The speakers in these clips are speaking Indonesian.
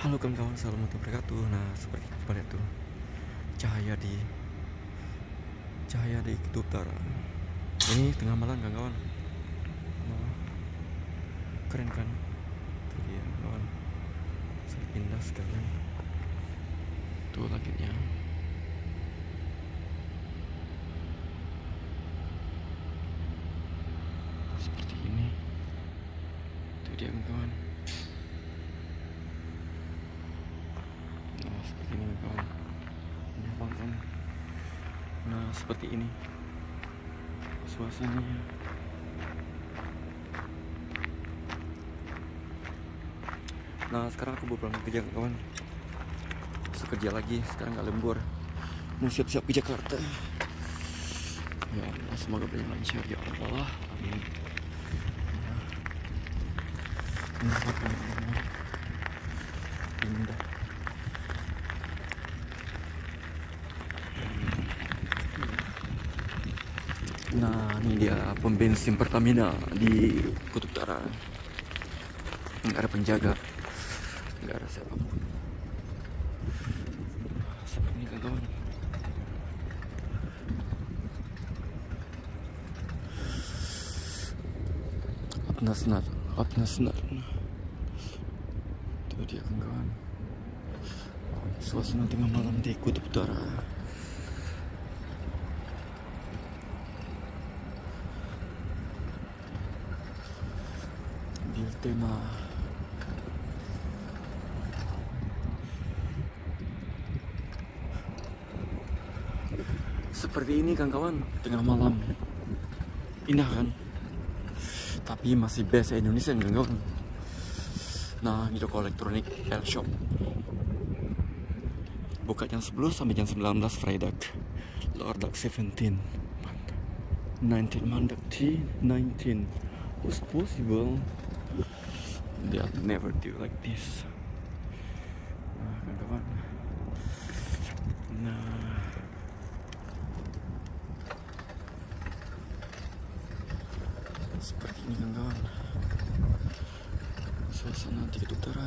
Halo kawan-kawan, assalamualaikum wabarakatuh. Nah, seperti kita lihat tuh cahaya di cahaya di kutub utara. Ini tengah malam kawan-kawan. Keren kan? Tuh dia kawan. Sangat indah sekali. Tuh langitnya. Seperti ini. Tuh dia kawan-kawan. Nah, seperti ini kawan. Ini kawan. Nah, seperti ini suasananya. Nah, sekarang aku baru pulang kerja kawan. Masuk kerja lagi, sekarang nggak lembur. Mau siap-siap ke Jakarta. Ya Allah, semoga berjalan lancar ya Allah. Amin. Ya. Indah, kawan. Indah. Nah, ini dia pom bensin Pertamina di Kutub Utara. Nggak ada penjaga, nggak ada siapa pun. Seperti ini kan kawan. Apna senar, apna senar. Itu dia kawan. Suasana tengah malam di Kutub Utara. di tema seperti ini kan kawan tengah malam. Indah kan? Tapi masih best Indonesia kan kawan nah ini toko elektronik L Shop. Buka jam 10 sampai jam 19 Friday. Lord Dark 17 19 Mandak T 19 What's possible They'll never do like this. Nah, kawan-kawan. Nah. Seperti ini kawan-kawan. Suasana di utara.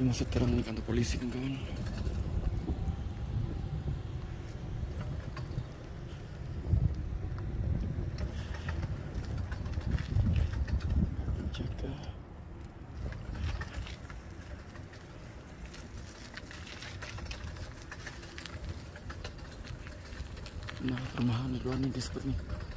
Tapi masih terang di kantor polisi kan kawan. Nah, perumahan di luar negeri seperti ini.